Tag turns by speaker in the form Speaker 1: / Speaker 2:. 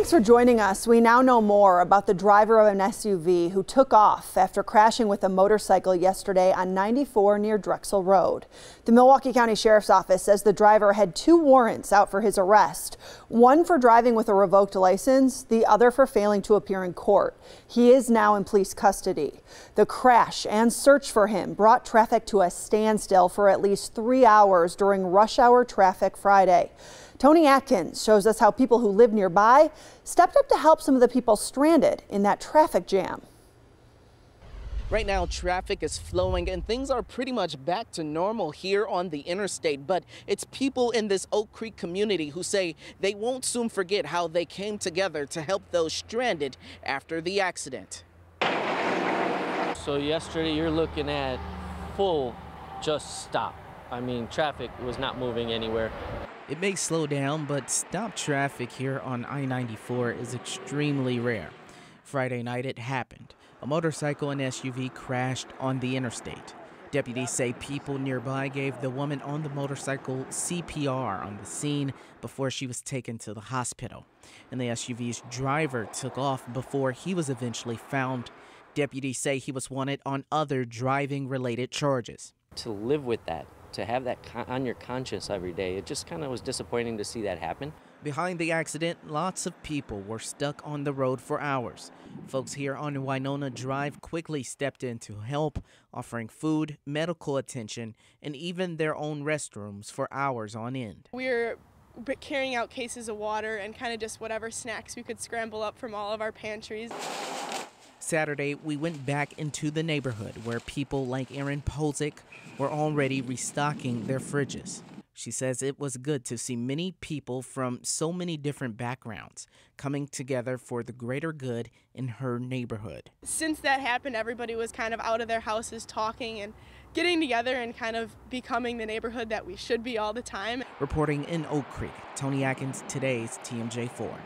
Speaker 1: Thanks for joining us. We now know more about the driver of an SUV who took off after crashing with a motorcycle yesterday on 94 near Drexel Road. The Milwaukee County Sheriff's Office says the driver had two warrants out for his arrest, one for driving with a revoked license, the other for failing to appear in court. He is now in police custody. The crash and search for him brought traffic to a standstill for at least three hours during rush hour traffic Friday. Tony Atkins shows us how people who live nearby stepped up to help some of the people stranded in that traffic jam.
Speaker 2: Right now, traffic is flowing and things are pretty much back to normal here on the interstate. But it's people in this Oak Creek community who say they won't soon forget how they came together to help those stranded after the accident.
Speaker 3: So yesterday you're looking at full just stop. I mean, traffic was not moving anywhere.
Speaker 4: It may slow down, but stop traffic here on I 94 is extremely rare. Friday night it happened. A motorcycle and SUV crashed on the interstate. Deputies say people nearby gave the woman on the motorcycle CPR on the scene before she was taken to the hospital. And the SUV's driver took off before he was eventually found. Deputies say he was wanted on other driving related charges.
Speaker 3: To live with that to have that on your conscience every day, it just kind of was disappointing to see that happen.
Speaker 4: Behind the accident, lots of people were stuck on the road for hours. Folks here on Winona Drive quickly stepped in to help, offering food, medical attention, and even their own restrooms for hours on end.
Speaker 5: We're carrying out cases of water and kind of just whatever snacks we could scramble up from all of our pantries.
Speaker 4: Saturday, we went back into the neighborhood where people like Erin Pozick were already restocking their fridges. She says it was good to see many people from so many different backgrounds coming together for the greater good in her neighborhood.
Speaker 5: Since that happened, everybody was kind of out of their houses talking and getting together and kind of becoming the neighborhood that we should be all the time.
Speaker 4: Reporting in Oak Creek, Tony Atkins, today's TMJ4.